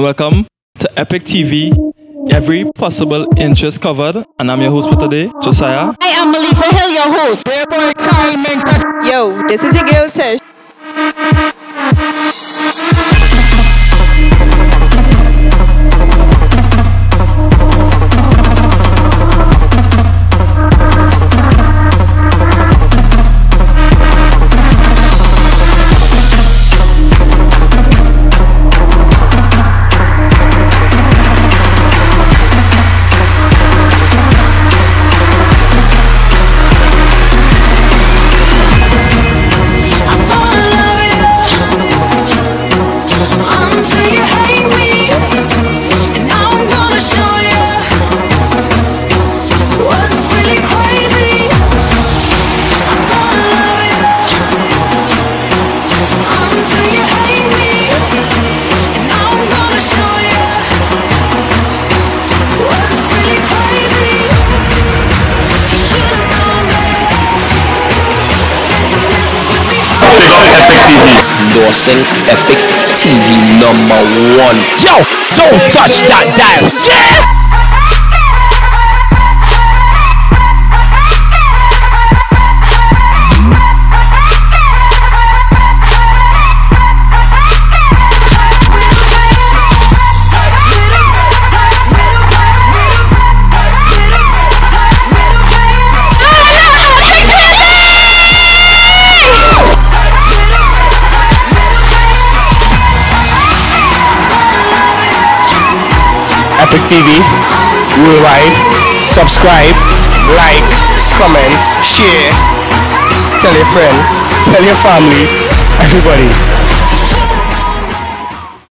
Welcome to Epic TV. Every possible interest covered, and I'm your host for today, Josiah. I am Melita Hill, your host. Hey boy, Kyle Menka. Yo, this is your girl Tish. Epic TV number one. Yo, don't touch that dial. Yeah! Epic TV, worldwide. Subscribe, like, comment, share. Tell your friend, tell your family.